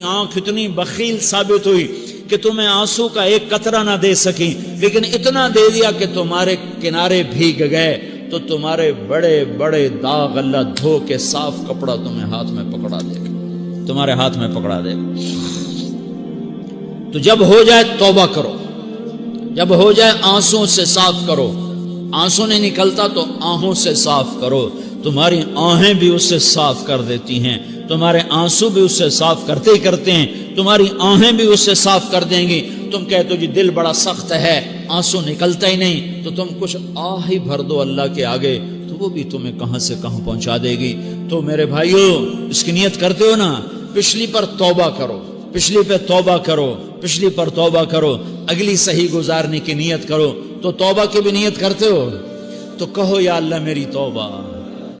आँख इतनी बखील साबित हुई कि तुम्हें आँसू का एक कतरा ना दे सकी। लेकिन इतना दे दिया कि तुम्हारे किनारे भीग गए। तो तुम्हारे बड़े बड़े दाग अल्लाह धो के साफ़ कपड़ा तुम्हें हाथ में पकड़ा देगा तुम्हारे हाथ में पकड़ा देगा तो जब हो जाए तौबा करो। जब हो जाए आँसू से साफ़ करो। आँसू नहीं निकलता तो आहों से साफ़ करो। तुम्हारी आहें भी उससे साफ़ कर देती हैं, तुम्हारे आँसू भी उससे साफ़ करते ही करते हैं, तुम्हारी आहें भी उससे साफ़ कर देंगी। तुम कहते हो जी दिल बड़ा सख्त है, आँसू निकलता ही नहीं तो तुम कुछ आह ही भर दो अल्लाह के आगे तो वो भी तुम्हें कहाँ से कहाँ पहुँचा देगी। तो मेरे भाइयों, इसकी नियत करते हो ना, पिछली पर तौबा करो, पिछली पे तौबा करो, पिछली पर तौबा करो, अगली सही गुजारने की नियत करो तो तौबा की भी नियत करते हो? तो कहो, या अल्लाह मेरी तौबा।